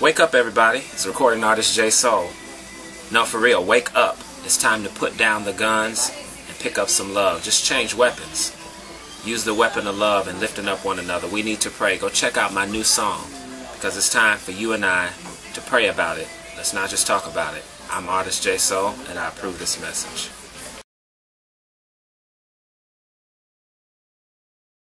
Wake up, everybody. It's recording artist Jaisoul. No, for real, wake up. It's time to put down the guns and pick up some love. Just change weapons. Use the weapon of love and lifting up one another. We need to pray. Go check out my new song because it's time for you and I to pray about it. Let's not just talk about it. I'm artist Jaisoul and I approve this message.